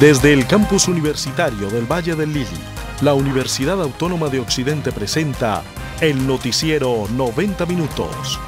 Desde el campus universitario del Valle del Lili, la Universidad Autónoma de Occidente presenta el noticiero 90 minutos.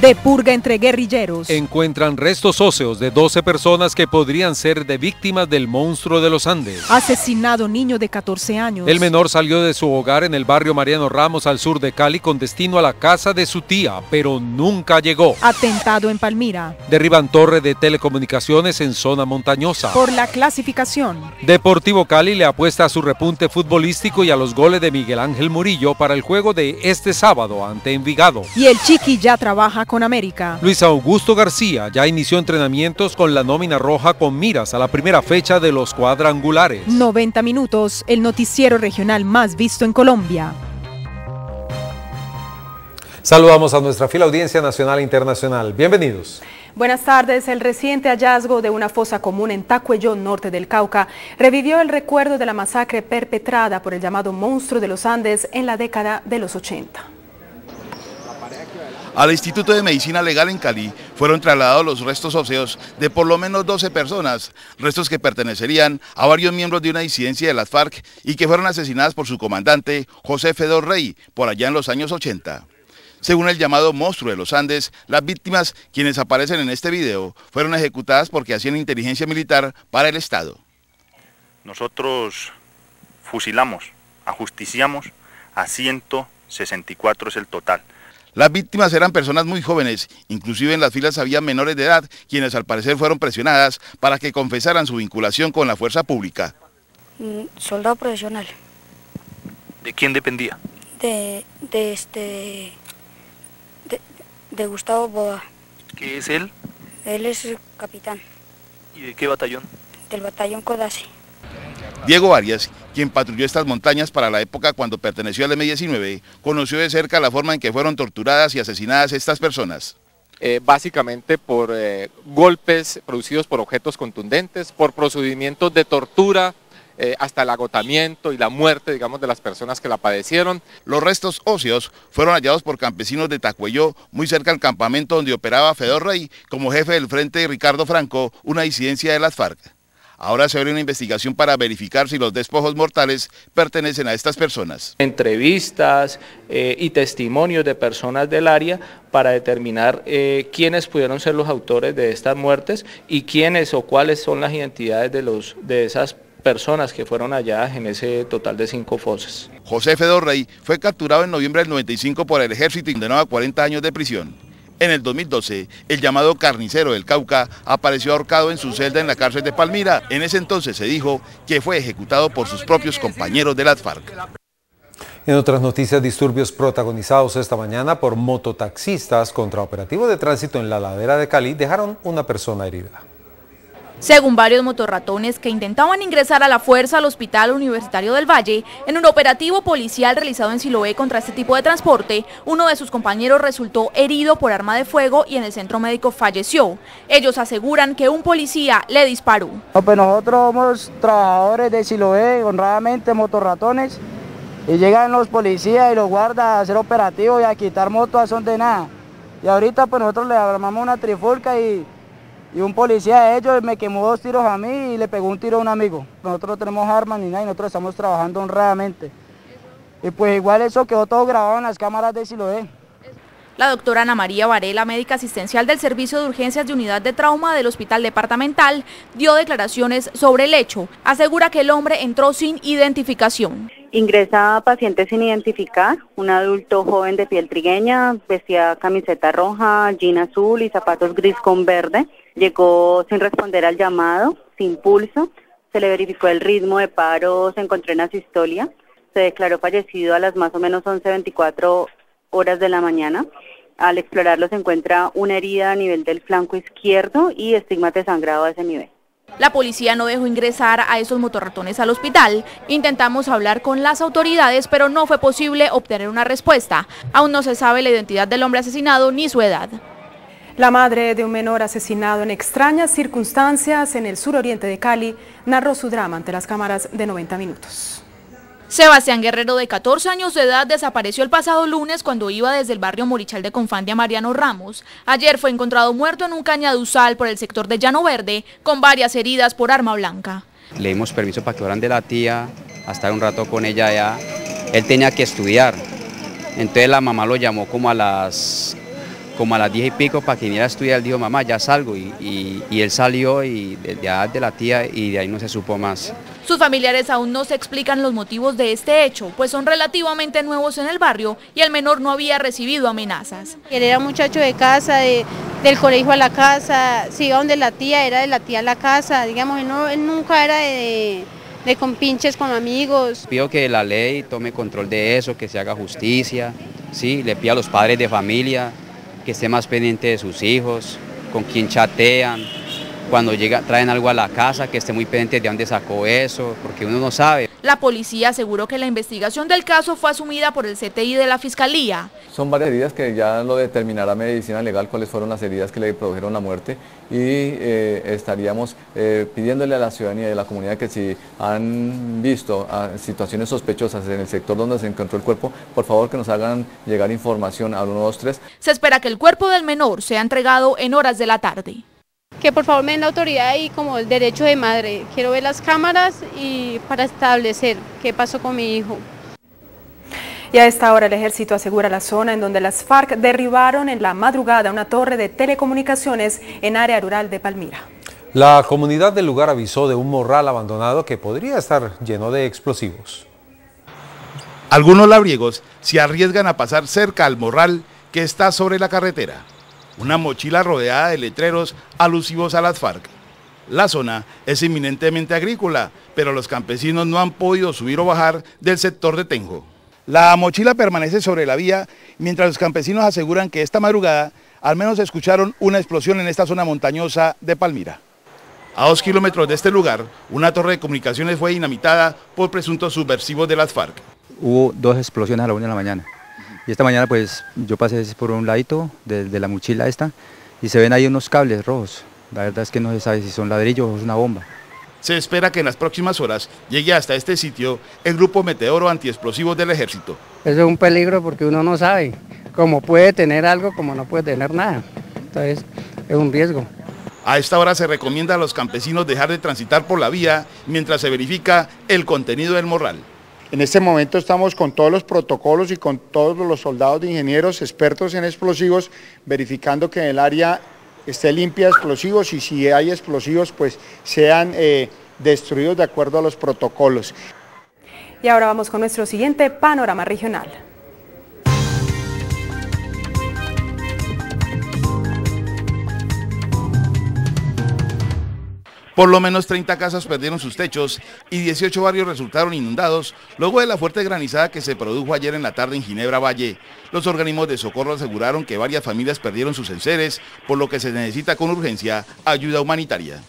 De purga entre guerrilleros. Encuentran restos óseos de 12 personas que podrían ser de víctimas del monstruo de los Andes. Asesinado niño de 14 años. El menor salió de su hogar en el barrio Mariano Ramos al sur de Cali con destino a la casa de su tía, pero nunca llegó. Atentado en Palmira. Derriban torre de telecomunicaciones en zona montañosa. Por la clasificación. Deportivo Cali le apuesta a su repunte futbolístico y a los goles de Miguel Ángel Murillo para el juego de este sábado ante Envigado. Y el Chiqui ya trabaja con América. Luis Augusto García ya inició entrenamientos con la nómina roja con miras a la primera fecha de los cuadrangulares. 90 minutos, el noticiero regional más visto en Colombia. Saludamos a nuestra fila audiencia nacional e internacional. Bienvenidos. Buenas tardes. El reciente hallazgo de una fosa común en Tacuellón, norte del Cauca, revivió el recuerdo de la masacre perpetrada por el llamado monstruo de los Andes en la década de los 80. Al Instituto de Medicina Legal en Cali fueron trasladados los restos óseos de por lo menos 12 personas, restos que pertenecerían a varios miembros de una disidencia de las FARC y que fueron asesinadas por su comandante José Fedor Rey por allá en los años 80. Según el llamado monstruo de los Andes, las víctimas, quienes aparecen en este video, fueron ejecutadas porque hacían inteligencia militar para el Estado. Nosotros fusilamos, ajusticiamos a 164 es el total. Las víctimas eran personas muy jóvenes, inclusive en las filas había menores de edad, quienes al parecer fueron presionadas para que confesaran su vinculación con la fuerza pública. Mm, soldado profesional. ¿De quién dependía? De, de este, de, de Gustavo Boda. ¿Qué es él? Él es el capitán ¿Y de qué batallón? del batallón Codazzi. Diego Arias, quien patrulló estas montañas para la época cuando perteneció al M-19, conoció de cerca la forma en que fueron torturadas y asesinadas estas personas. Eh, básicamente por eh, golpes producidos por objetos contundentes, por procedimientos de tortura, eh, hasta el agotamiento y la muerte, digamos, de las personas que la padecieron. Los restos óseos fueron hallados por campesinos de Tacuelló, muy cerca al campamento donde operaba Fedor Rey, como jefe del Frente Ricardo Franco, una disidencia de las FARC. Ahora se abre una investigación para verificar si los despojos mortales pertenecen a estas personas. Entrevistas eh, y testimonios de personas del área para determinar eh, quiénes pudieron ser los autores de estas muertes y quiénes o cuáles son las identidades de, los, de esas personas que fueron halladas en ese total de cinco fosas. José Fedor Rey fue capturado en noviembre del 95 por el ejército y condenado a 40 años de prisión. En el 2012, el llamado carnicero del Cauca apareció ahorcado en su celda en la cárcel de Palmira. En ese entonces se dijo que fue ejecutado por sus propios compañeros de las FARC. En otras noticias, disturbios protagonizados esta mañana por mototaxistas contra operativo de tránsito en la ladera de Cali dejaron una persona herida. Según varios motorratones que intentaban ingresar a la fuerza al Hospital Universitario del Valle, en un operativo policial realizado en Siloé contra este tipo de transporte, uno de sus compañeros resultó herido por arma de fuego y en el centro médico falleció. Ellos aseguran que un policía le disparó. Pues nosotros somos trabajadores de Siloé, honradamente motorratones, y llegan los policías y los guardas a hacer operativos y a quitar motos a son de nada. Y ahorita pues nosotros le armamos una trifulca y y un policía de ellos me quemó dos tiros a mí y le pegó un tiro a un amigo. Nosotros no tenemos armas ni nada y nosotros estamos trabajando honradamente. Y pues igual eso quedó todo grabado en las cámaras de Siloé. La doctora Ana María Varela, médica asistencial del Servicio de Urgencias de Unidad de Trauma del Hospital Departamental, dio declaraciones sobre el hecho. Asegura que el hombre entró sin identificación. Ingresa paciente sin identificar, un adulto joven de piel trigueña, vestía camiseta roja, jean azul y zapatos gris con verde. Llegó sin responder al llamado, sin pulso. Se le verificó el ritmo de paro, se encontró en asistolia. Se declaró fallecido a las más o menos 11.24 horas de la mañana. Al explorarlo se encuentra una herida a nivel del flanco izquierdo y estigma de sangrado a ese nivel. La policía no dejó ingresar a esos motorratones al hospital. Intentamos hablar con las autoridades, pero no fue posible obtener una respuesta. Aún no se sabe la identidad del hombre asesinado ni su edad. La madre de un menor asesinado en extrañas circunstancias en el suroriente de Cali narró su drama ante las cámaras de 90 minutos. Sebastián Guerrero, de 14 años de edad, desapareció el pasado lunes cuando iba desde el barrio Morichal de Confandi a Mariano Ramos. Ayer fue encontrado muerto en un cañaduzal por el sector de Llano Verde, con varias heridas por arma blanca. Le dimos permiso para que fueran de la tía, a estar un rato con ella ya. Él tenía que estudiar. Entonces la mamá lo llamó como a las como a las 10 y pico para que viniera a estudiar, él dijo, mamá, ya salgo, y, él salió y de, de la tía y de ahí no se supo más. Sus familiares aún no se explican los motivos de este hecho, pues son relativamente nuevos en el barrio y el menor no había recibido amenazas. Él era muchacho de casa, del colegio a la casa, si iba donde la tía, era de la tía a la casa, digamos, él, nunca era de, de compinches con amigos. Pido que la ley tome control de eso, que se haga justicia, sí, le pido a los padres de familia que esté más pendiente de sus hijos, con quién chatean, cuando llega, traen algo a la casa, que esté muy pendiente de dónde sacó eso, porque uno no sabe. La policía aseguró que la investigación del caso fue asumida por el CTI de la Fiscalía. Son varias heridas que ya lo determinará medicina legal cuáles fueron las heridas que le produjeron la muerte y eh, estaríamos eh, pidiéndole a la ciudadanía y a la comunidad que si han visto ah, situaciones sospechosas en el sector donde se encontró el cuerpo, por favor que nos hagan llegar información al 123. Se espera que el cuerpo del menor sea entregado en horas de la tarde que por favor me den la autoridad y como el derecho de madre. Quiero ver las cámaras y para establecer qué pasó con mi hijo. Y a esta hora el ejército asegura la zona en donde las FARC derribaron en la madrugada una torre de telecomunicaciones en área rural de Palmira. La comunidad del lugar avisó de un morral abandonado que podría estar lleno de explosivos. Algunos labriegos se arriesgan a pasar cerca al morral que está sobre la carretera una mochila rodeada de letreros alusivos a las FARC. La zona es eminentemente agrícola, pero los campesinos no han podido subir o bajar del sector de Tenjo. La mochila permanece sobre la vía, mientras los campesinos aseguran que esta madrugada al menos escucharon una explosión en esta zona montañosa de Palmira. A dos kilómetros de este lugar, una torre de comunicaciones fue dinamitada por presuntos subversivos de las FARC. Hubo dos explosiones a la una de la mañana. Y esta mañana pues yo pasé por un ladito de, la mochila esta y se ven ahí unos cables rojos. La verdad es que no se sabe si son ladrillos o es una bomba. Se espera que en las próximas horas llegue hasta este sitio el grupo Meteoro Antiexplosivos del Ejército. Eso es un peligro porque uno no sabe cómo puede tener algo como no puede tener nada. Entonces es un riesgo. A esta hora se recomienda a los campesinos dejar de transitar por la vía mientras se verifica el contenido del morral. En este momento estamos con todos los protocolos y con todos los soldados de ingenieros expertos en explosivos, verificando que en el área esté limpia de explosivos y si hay explosivos pues sean eh, destruidos de acuerdo a los protocolos. Y ahora vamos con nuestro siguiente panorama regional. Por lo menos 30 casas perdieron sus techos y 18 barrios resultaron inundados luego de la fuerte granizada que se produjo ayer en la tarde en Ginebra Valle. Los organismos de socorro aseguraron que varias familias perdieron sus enseres, por lo que se necesita con urgencia ayuda humanitaria.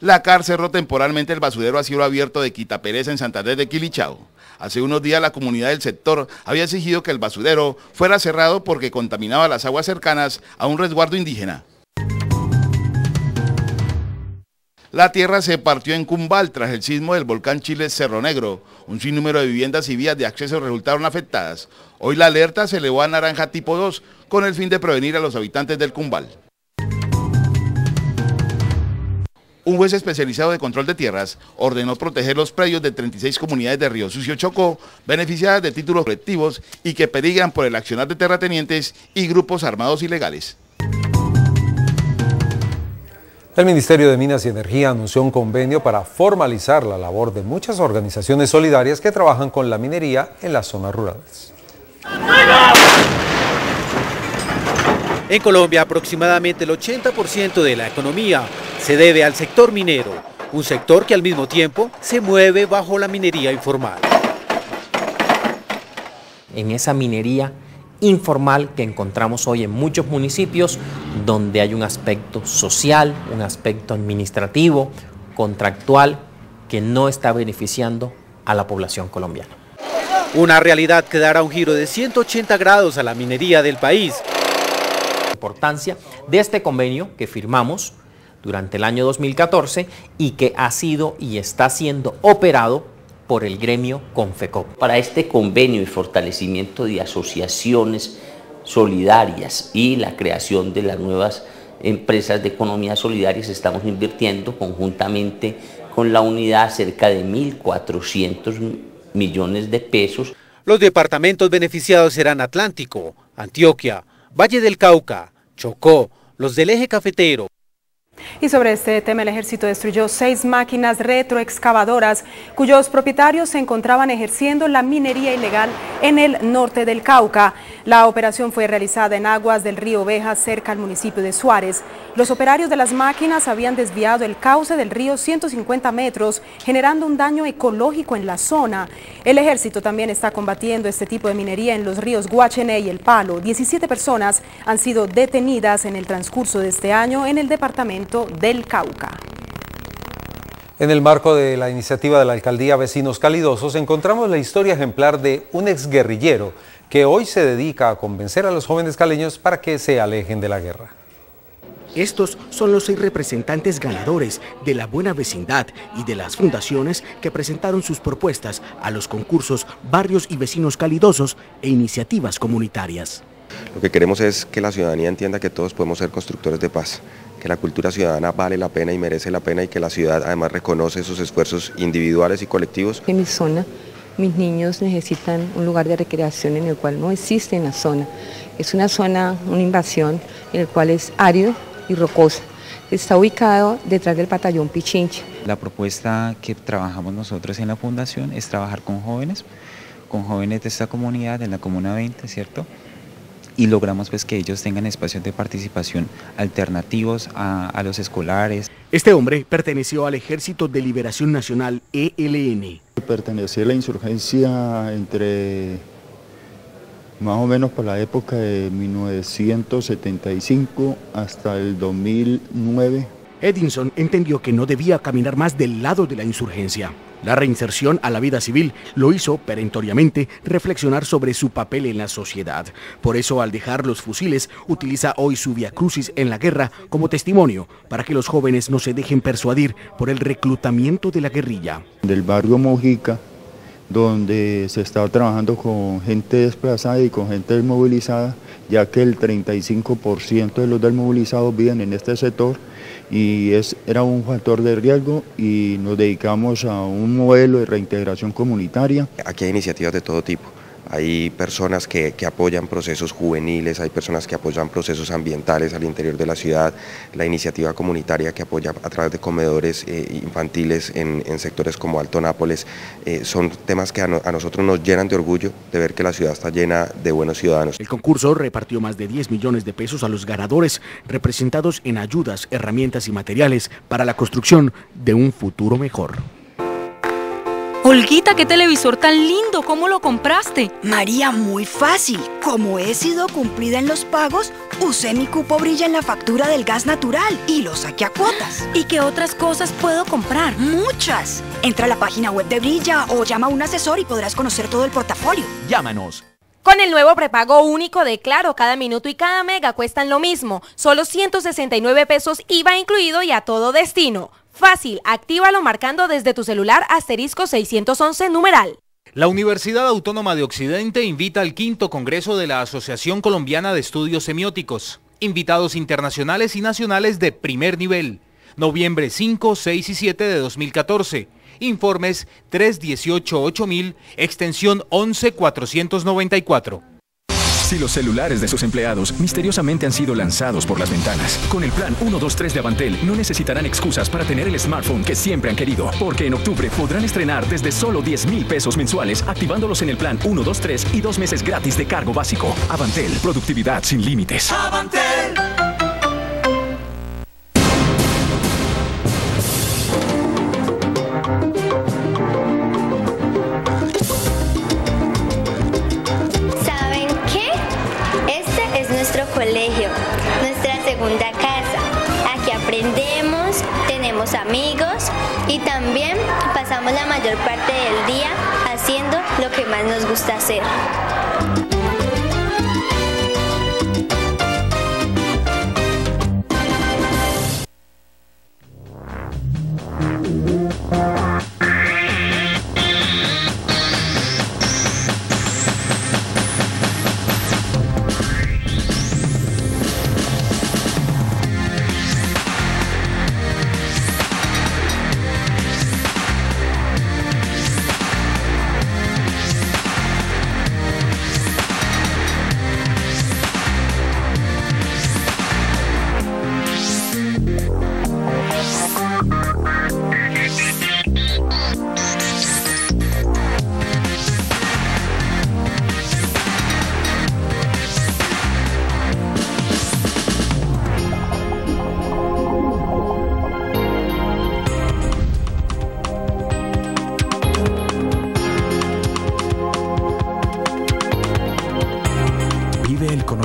La CAR cerró temporalmente el basurero a cielo abierto de Quitapereza en Santander de Quilichao. Hace unos días la comunidad del sector había exigido que el basurero fuera cerrado porque contaminaba las aguas cercanas a un resguardo indígena. La tierra se partió en Cumbal tras el sismo del volcán Chile Cerro Negro. Un sinnúmero de viviendas y vías de acceso resultaron afectadas. Hoy la alerta se elevó a naranja tipo 2 con el fin de prevenir a los habitantes del Cumbal. Un juez especializado de control de tierras ordenó proteger los predios de 36 comunidades de Río Sucio Chocó, beneficiadas de títulos colectivos y que peligran por el accionar de terratenientes y grupos armados ilegales. El Ministerio de Minas y Energía anunció un convenio para formalizar la labor de muchas organizaciones solidarias que trabajan con la minería en las zonas rurales. En Colombia aproximadamente el 80% de la economía se debe al sector minero, un sector que al mismo tiempo se mueve bajo la minería informal. En esa minería informal que encontramos hoy en muchos municipios donde hay un aspecto social, un aspecto administrativo, contractual, que no está beneficiando a la población colombiana. Una realidad que dará un giro de 180 grados a la minería del país. La importancia de este convenio que firmamos durante el año 2014 y que ha sido y está siendo operado por el gremio Confecop. Para este convenio y fortalecimiento de asociaciones solidarias y la creación de las nuevas empresas de economía solidaria estamos invirtiendo conjuntamente con la unidad cerca de 1.400 millones de pesos. Los departamentos beneficiados serán Atlántico, Antioquia, Valle del Cauca, Chocó, los del eje cafetero, y sobre este tema, el ejército destruyó seis máquinas retroexcavadoras cuyos propietarios se encontraban ejerciendo la minería ilegal en el norte del Cauca. La operación fue realizada en aguas del río Oveja, cerca al municipio de Suárez. Los operarios de las máquinas habían desviado el cauce del río 150 metros, generando un daño ecológico en la zona. El ejército también está combatiendo este tipo de minería en los ríos Guachené y El Palo. 17 personas han sido detenidas en el transcurso de este año en el departamento del Cauca. En el marco de la iniciativa de la Alcaldía Vecinos Calidosos encontramos la historia ejemplar de un exguerrillero que hoy se dedica a convencer a los jóvenes caleños para que se alejen de la guerra. Estos son los seis representantes ganadores de la buena vecindad y de las fundaciones que presentaron sus propuestas a los concursos Barrios y Vecinos Calidosos e iniciativas comunitarias. Lo que queremos es que la ciudadanía entienda que todos podemos ser constructores de paz, que la cultura ciudadana vale la pena y merece la pena y que la ciudad además reconoce sus esfuerzos individuales y colectivos. En mi zona, mis niños necesitan un lugar de recreación en el cual no existe en la zona. Es una zona, una invasión en el cual es árido y rocosa. Está ubicado detrás del batallón Pichincha. La propuesta que trabajamos nosotros en la fundación es trabajar con jóvenes, con jóvenes de esta comunidad, de la Comuna 20, ¿cierto? Y logramos pues que ellos tengan espacios de participación alternativos a, a, los escolares. Este hombre perteneció al Ejército de Liberación Nacional ELN. Perteneció a la insurgencia entre más o menos por la época de 1975 hasta el 2009. Edinson entendió que no debía caminar más del lado de la insurgencia. La reinserción a la vida civil lo hizo perentoriamente reflexionar sobre su papel en la sociedad. Por eso, al dejar los fusiles, utiliza hoy su via crucis en la guerra como testimonio para que los jóvenes no se dejen persuadir por el reclutamiento de la guerrilla. Del barrio Mojica, donde se está trabajando con gente desplazada y con gente desmovilizada, ya que el 35% de los desmovilizados viven en este sector y es, era un factor de riesgo y nos dedicamos a un modelo de reintegración comunitaria. Aquí hay iniciativas de todo tipo hay personas que, apoyan procesos juveniles, hay personas que apoyan procesos ambientales al interior de la ciudad, la iniciativa comunitaria que apoya a través de comedores eh, infantiles en, sectores como Alto Nápoles, eh, son temas que a, a, nosotros nos llenan de orgullo de ver que la ciudad está llena de buenos ciudadanos. El concurso repartió más de 10 millones de pesos a los ganadores, representados en ayudas, herramientas y materiales para la construcción de un futuro mejor. Olguita, qué televisor tan lindo, ¿cómo lo compraste? María, muy fácil. Como he sido cumplida en los pagos, usé mi cupo brilla en la factura del gas natural y lo saqué a cuotas. ¿Y qué otras cosas puedo comprar? Muchas. Entra a la página web de Brilla o llama a un asesor y podrás conocer todo el portafolio. Llámanos. Con el nuevo prepago único de Claro, cada minuto y cada mega cuestan lo mismo, solo 169 pesos IVA incluido y a todo destino. Fácil, actívalo marcando desde tu celular asterisco 611 numeral. La Universidad Autónoma de Occidente invita al quinto Congreso de la Asociación Colombiana de Estudios Semióticos. Invitados internacionales y nacionales de primer nivel. Noviembre 5, 6 y 7 de 2014. Informes 318-8000, extensión 11494 si los celulares de sus empleados misteriosamente han sido lanzados por las ventanas. Con el plan 123 de Avantel no necesitarán excusas para tener el smartphone que siempre han querido, porque en octubre podrán estrenar desde solo 10 mil pesos mensuales activándolos en el plan 123 y dos meses gratis de cargo básico. Avantel, productividad sin límites. Avantel. Y también pasamos la mayor parte del día haciendo lo que más nos gusta hacer.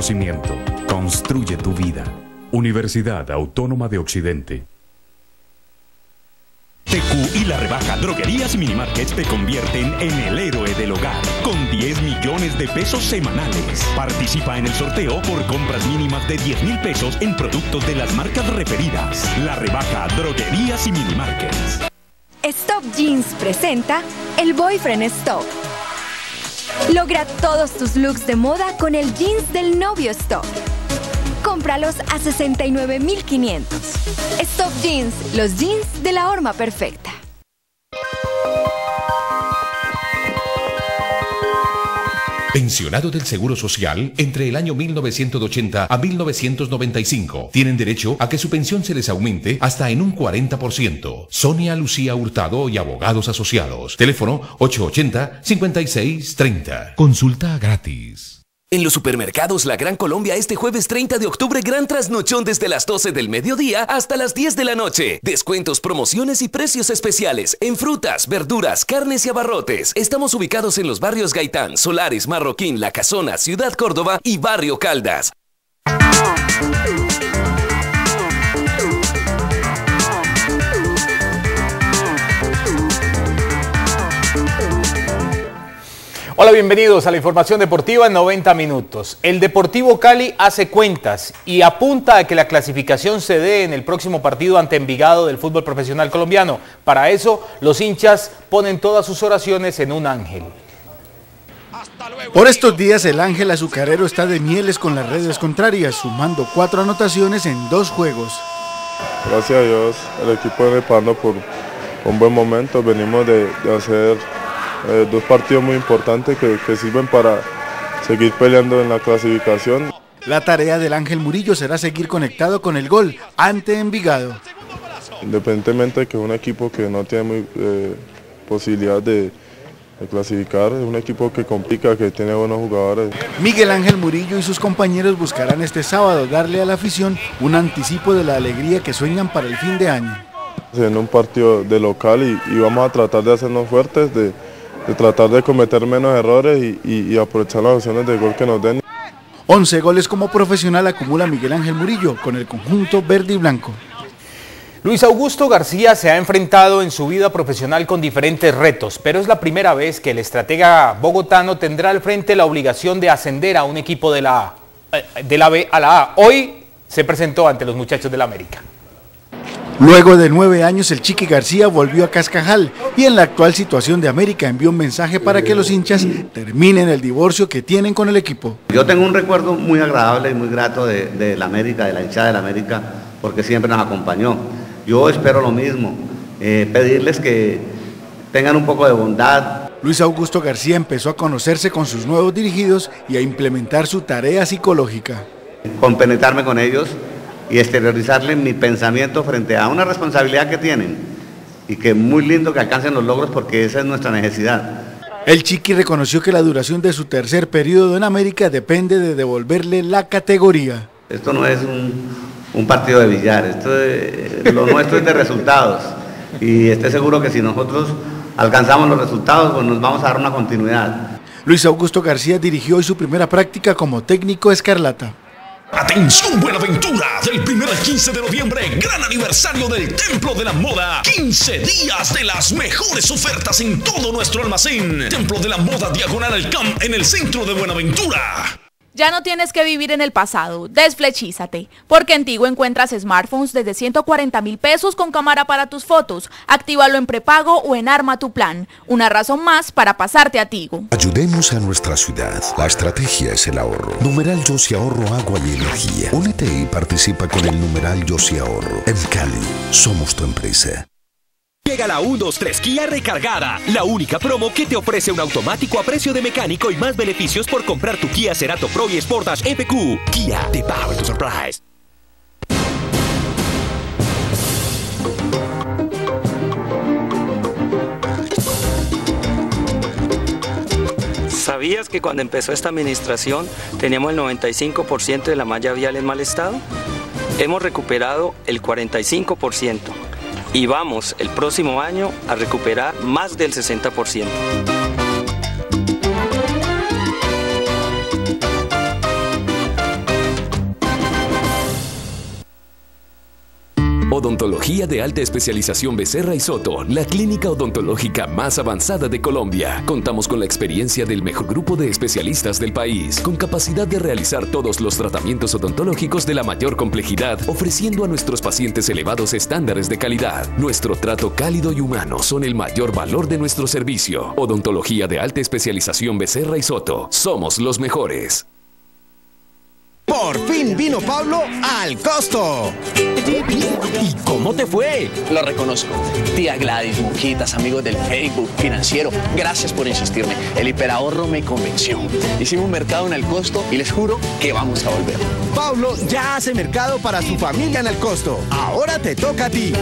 Conocimiento. Construye tu vida. Universidad Autónoma de Occidente. TQ y la rebaja Droguerías y Minimarkets te convierten en el héroe del hogar con 10 millones de pesos semanales. Participa en el sorteo por compras mínimas de 10 mil pesos en productos de las marcas referidas. La rebaja Droguerías y Minimarkets. Stop Jeans presenta el Boyfriend Stop. Logra todos tus looks de moda con el jeans del novio Stop. Cómpralos a 69.500. Stop Jeans, los jeans de la horma perfecta. Pensionado del Seguro Social entre el año 1980 a 1995. Tienen derecho a que su pensión se les aumente hasta en un 40%. Sonia Lucía Hurtado y abogados asociados. Teléfono 880-5630. Consulta gratis. En los supermercados La Gran Colombia este jueves 30 de octubre gran trasnochón desde las 12 del mediodía hasta las 10 de la noche. Descuentos, promociones y precios especiales en frutas, verduras, carnes y abarrotes. Estamos ubicados en los barrios Gaitán, Solares, Marroquín, La Casona, Ciudad Córdoba y Barrio Caldas. Hola, bienvenidos a la información deportiva en 90 minutos. El Deportivo Cali hace cuentas y apunta a que la clasificación se dé en el próximo partido ante Envigado del fútbol profesional colombiano. Para eso, los hinchas ponen todas sus oraciones en un ángel. Por estos días el Ángel Azucarero está de mieles con las redes contrarias, sumando cuatro anotaciones en dos juegos. Gracias a Dios, el equipo repando por un buen momento. Venimos de, de hacer eh, dos partidos muy importantes que, que sirven para seguir peleando en la clasificación. La tarea del Ángel Murillo será seguir conectado con el gol ante Envigado. Independientemente de que es un equipo que no tiene muy, eh, posibilidad de, de clasificar, es un equipo que complica, que tiene buenos jugadores. Miguel Ángel Murillo y sus compañeros buscarán este sábado darle a la afición un anticipo de la alegría que sueñan para el fin de año. En un partido de local y, y vamos a tratar de hacernos fuertes, de, de tratar de cometer menos errores y, y- y aprovechar las opciones de gol que nos den. 11 goles como profesional acumula Miguel Ángel Murillo con el conjunto verde y blanco. Luis Augusto García se ha enfrentado en su vida profesional con diferentes retos, pero es la primera vez que el estratega bogotano tendrá al frente la obligación de ascender a un equipo de la, A, eh, de la B a la A. Hoy se presentó ante los muchachos del América. Luego de nueve años, el Chiqui García volvió a Cascajal y en la actual situación de América envió un mensaje para que los hinchas terminen el divorcio que tienen con el equipo. Yo tengo un recuerdo muy agradable y muy grato de, de la América, de la hinchada de la América, porque siempre nos acompañó. Yo espero lo mismo, eh, pedirles que tengan un poco de bondad. Luis Augusto García empezó a conocerse con sus nuevos dirigidos y a implementar su tarea psicológica. compenetrarme con ellos y exteriorizarles mi pensamiento frente a una responsabilidad que tienen y que es muy lindo que alcancen los logros porque esa es nuestra necesidad. El Chiqui reconoció que la duración de su tercer periodo en América depende de devolverle la categoría. Esto no es un, un partido de billar, esto es- lo nuestro es de resultados y esté seguro que si nosotros alcanzamos los resultados pues nos vamos a dar una continuidad. Luis Augusto García dirigió hoy su primera práctica como técnico escarlata. Atención Buenaventura, del 1 al 15 de noviembre, gran aniversario del Templo de la Moda. 15 días de las mejores ofertas en todo nuestro almacén. Templo de la Moda Diagonal al Camp en el centro de Buenaventura. Ya no tienes que vivir en el pasado, desflechízate, porque en Tigo encuentras smartphones desde 140 mil pesos con cámara para tus fotos. Actívalo en prepago o en Arma tu plan. Una razón más para pasarte a Tigo. Ayudemos a nuestra ciudad. La estrategia es el ahorro. Numeral Yo Si Ahorro Agua y Energía. Únete y participa con el numeral Yo Si Ahorro. En Cali, somos tu empresa. Llega la 123 Kia recargada, la única promo que te ofrece un automático a precio de mecánico y más beneficios por comprar tu Kia Cerato Pro y Sportage EPQ. Kia, the power to surprise. ¿Sabías que cuando empezó esta administración teníamos el 95% de la malla vial en mal estado? Hemos recuperado el 45% y vamos el próximo año a recuperar más del 60%. Odontología de alta especialización Becerra y Soto, la clínica odontológica más avanzada de Colombia. Contamos con la experiencia del mejor grupo de especialistas del país, con capacidad de realizar todos los tratamientos odontológicos de la mayor complejidad, ofreciendo a nuestros pacientes elevados estándares de calidad. Nuestro trato cálido y humano son el mayor valor de nuestro servicio. Odontología de alta especialización Becerra y Soto. Somos los mejores. Por fin vino Pablo al costo. ¿Y cómo te fue? Lo reconozco. Tía Gladys, Mujitas, amigos del Facebook, financiero, gracias por insistirme. El hiperahorro me convenció. Hicimos un mercado en el costo y les juro que vamos a volver. Pablo ya hace mercado para su familia en el costo. Ahora te toca a ti.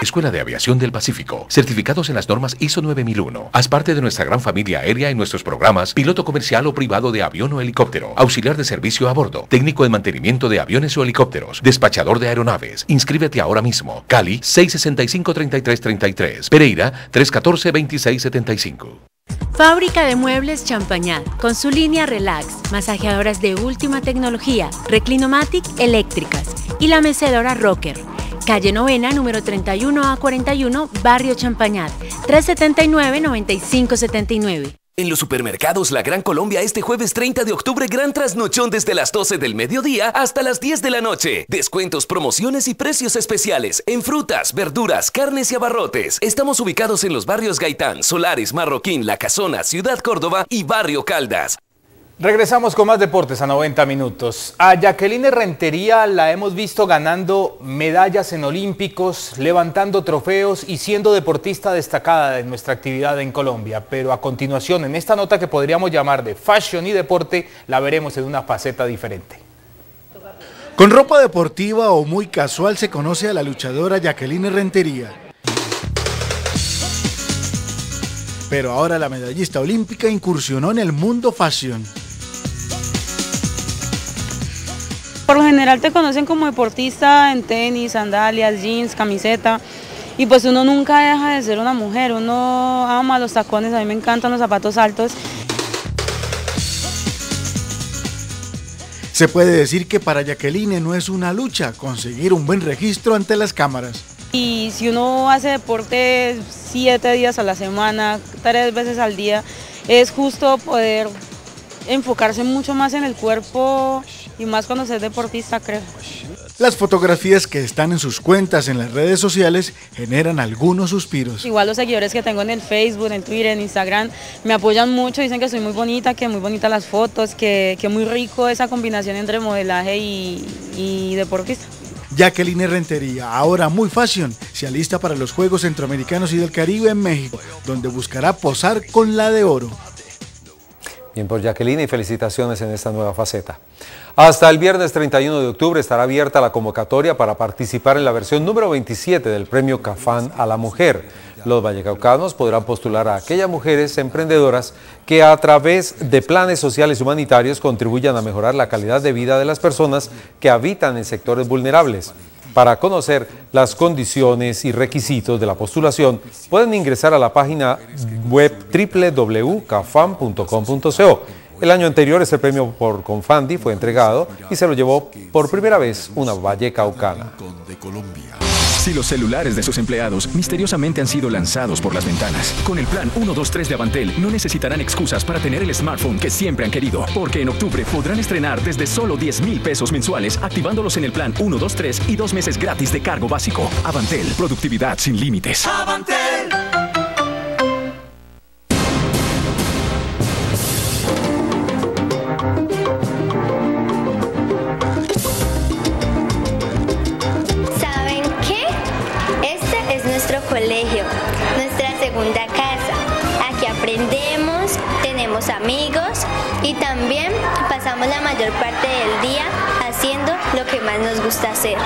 Escuela de Aviación del Pacífico, certificados en las normas ISO 9001. Haz parte de nuestra gran familia aérea en nuestros programas piloto comercial o privado de avión o helicóptero, auxiliar de servicio a bordo, técnico de mantenimiento de aviones o helicópteros, despachador de aeronaves. Inscríbete ahora mismo. Cali 665-3333. Pereira 314-2675. Fábrica de Muebles Champañat, con su línea Relax, masajeadoras de última tecnología, Reclinomatic eléctricas y la mecedora Rocker. Calle Novena, número 31 a 41, Barrio Champañat, 379-9579. En los supermercados La Gran Colombia este jueves 30 de octubre gran trasnochón desde las 12 del mediodía hasta las 10 de la noche. Descuentos, promociones y precios especiales en frutas, verduras, carnes y abarrotes. Estamos ubicados en los barrios Gaitán, Solares, Marroquín, La Casona, Ciudad Córdoba y Barrio Caldas. Regresamos con más deportes a 90 minutos. A Jacqueline Rentería la hemos visto ganando medallas en Olímpicos, levantando trofeos y siendo deportista destacada de nuestra actividad en Colombia. Pero a continuación, en esta nota que podríamos llamar de fashion y deporte, la veremos en una faceta diferente. Con ropa deportiva o muy casual se conoce a la luchadora Jacqueline Rentería. Pero ahora la medallista olímpica incursionó en el mundo fashion. Por lo general te conocen como deportista en tenis, sandalias, jeans, camiseta. Y pues uno nunca deja de ser una mujer, uno ama los tacones, a mí me encantan los zapatos altos. Se puede decir que para Jacqueline no es una lucha conseguir un buen registro ante las cámaras. Y si uno hace deporte siete días a la semana, tres veces al día, es justo poder enfocarse mucho más en el cuerpo y más cuando se es deportista, creo. Las fotografías que están en sus cuentas en las redes sociales generan algunos suspiros. Igual los seguidores que tengo en el Facebook, en Twitter, en Instagram, me apoyan mucho, dicen que soy muy bonita, que muy bonitas las fotos, que, que muy rico esa combinación entre modelaje y, y deportista. Jacqueline Rentería, ahora muy fashion, se alista para los Juegos Centroamericanos y del Caribe en México, donde buscará posar con la de oro. Bien por Jacqueline y felicitaciones en esta nueva faceta. Hasta el viernes 31 de octubre estará abierta la convocatoria para participar en la versión número 27 del premio Cafán a la Mujer. Los vallecaucanos podrán postular a aquellas mujeres emprendedoras que a través de planes sociales y humanitarios contribuyan a mejorar la calidad de vida de las personas que habitan en sectores vulnerables. Para conocer las condiciones y requisitos de la postulación, pueden ingresar a la página web www.cafam.com.co. El año anterior ese premio por Confandi fue entregado y se lo llevó por primera vez una valle caucana. Si los celulares de sus empleados misteriosamente han sido lanzados por las ventanas, con el plan 123 de Avantel no necesitarán excusas para tener el smartphone que siempre han querido, porque en octubre podrán estrenar desde solo 10 mil pesos mensuales activándolos en el plan 123 y dos meses gratis de cargo básico. Avantel, productividad sin límites. ¿Saben parte del día haciendo lo que más nos gusta hacer.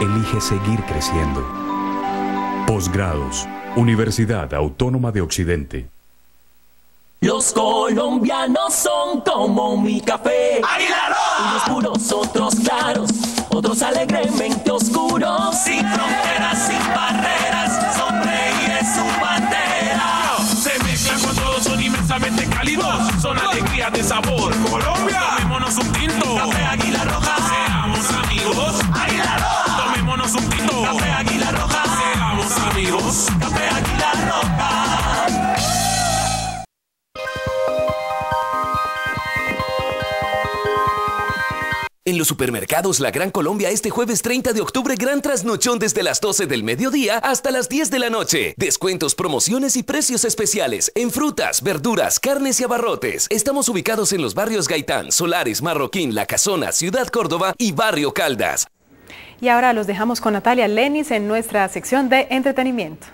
Elige seguir creciendo. Posgrados, Universidad Autónoma de Occidente. Los colombianos son como mi café. Unos puros, otros claros, otros alegremente oscuros. Sin fronteras, sin barreras, son reyes su bandera. Se mezclan con todos, son inmensamente cálidos. Son alegría de sabor. Colombia. Tomémonos un tinto. Café Águila Roja. Seamos amigos. Águila Roja. Un. Café Águila Roja. Seamos amigos. Café Águila Roja. En los supermercados La Gran Colombia este jueves 30 de octubre gran trasnochón desde las 12 del mediodía hasta las 10 de la noche. Descuentos, promociones y precios especiales en frutas, verduras, carnes y abarrotes. Estamos ubicados en los barrios Gaitán, Solares, Marroquín, La Casona, Ciudad Córdoba y Barrio Caldas. Y ahora los dejamos con Natalia Lenis en nuestra sección de entretenimiento.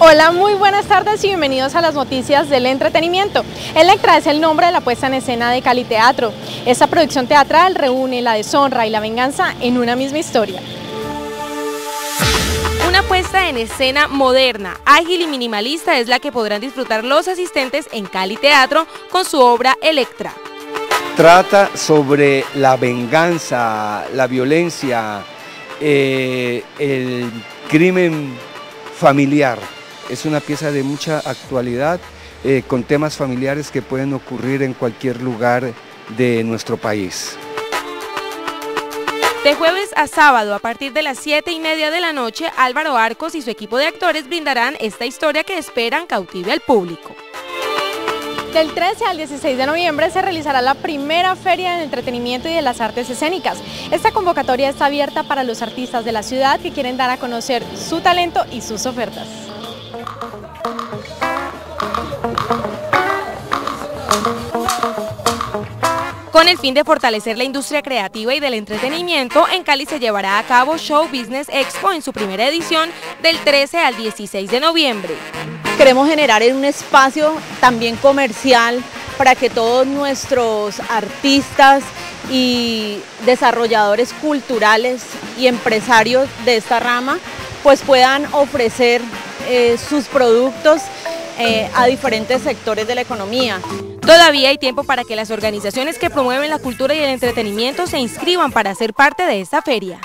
Hola, muy buenas tardes y bienvenidos a las noticias del entretenimiento. Electra es el nombre de la puesta en escena de Cali Teatro. Esta producción teatral reúne la deshonra y la venganza en una misma historia. Una puesta en escena moderna, ágil y minimalista es la que podrán disfrutar los asistentes en Cali Teatro con su obra Electra. Trata sobre la venganza, la violencia, eh, el crimen familiar. Es una pieza de mucha actualidad eh, con temas familiares que pueden ocurrir en cualquier lugar de nuestro país. De jueves a sábado, a partir de las 7 y media de la noche, Álvaro Arcos y su equipo de actores brindarán esta historia que esperan cautive al público. Del 13 al 16 de noviembre se realizará la primera Feria del Entretenimiento y de las Artes Escénicas. Esta convocatoria está abierta para los artistas de la ciudad que quieren dar a conocer su talento y sus ofertas. Con el fin de fortalecer la industria creativa y del entretenimiento, en Cali se llevará a cabo Show Business Expo en su primera edición del 13 al 16 de noviembre. Queremos generar un espacio también comercial para que todos nuestros artistas y desarrolladores culturales y empresarios de esta rama pues puedan ofrecer eh, sus productos eh, a diferentes sectores de la economía. Todavía hay tiempo para que las organizaciones que promueven la cultura y el entretenimiento se inscriban para ser parte de esta feria.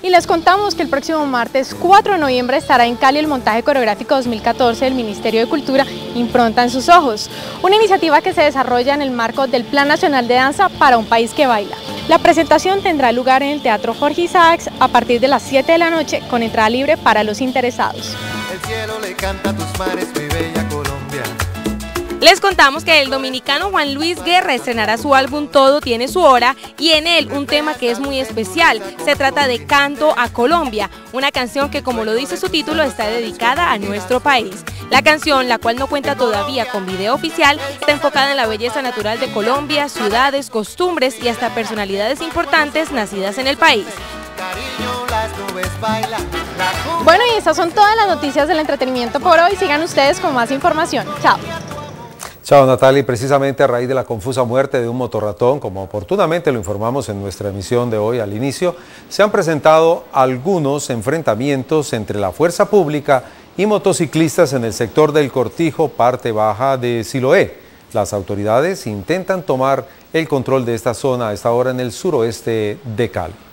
Y les contamos que el próximo martes 4 de noviembre estará en Cali el montaje coreográfico 2014 del Ministerio de Cultura Impronta en sus ojos, una iniciativa que se desarrolla en el marco del Plan Nacional de Danza para un país que baila. La presentación tendrá lugar en el Teatro Jorge Isaacs a partir de las 7 de la noche con entrada libre para los interesados. El cielo le canta a tus mares, mi bella. Les contamos que el dominicano Juan Luis Guerra estrenará su álbum Todo tiene su hora y en él un tema que es muy especial. Se trata de Canto a Colombia, una canción que como lo dice su título está dedicada a nuestro país. La canción, la cual no cuenta todavía con video oficial, está enfocada en la belleza natural de Colombia, ciudades, costumbres y hasta personalidades importantes nacidas en el país. Bueno, y estas son todas las noticias del entretenimiento por hoy. Sigan ustedes con más información. Chao. Chao Natalia, y precisamente a raíz de la confusa muerte de un motorratón, como oportunamente lo informamos en nuestra emisión de hoy al inicio, se han presentado algunos enfrentamientos entre la fuerza pública y motociclistas en el sector del Cortijo, parte baja de Siloé. Las autoridades intentan tomar el control de esta zona a esta hora en el suroeste de Cali.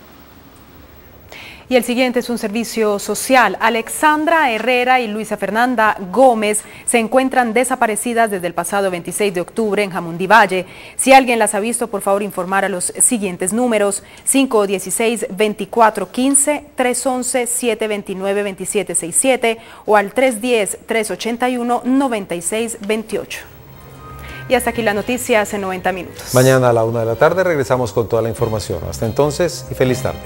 Y el siguiente es un servicio social. Alexandra Herrera y Luisa Fernanda Gómez se encuentran desaparecidas desde el pasado 26 de octubre en Jamundí Valle. Si alguien las ha visto, por favor informar a los siguientes números 516-2415, 311-729-2767 o al 310-381-9628. Y hasta aquí las noticias en 90 minutos. Mañana a la una de la tarde regresamos con toda la información. Hasta entonces y feliz tarde.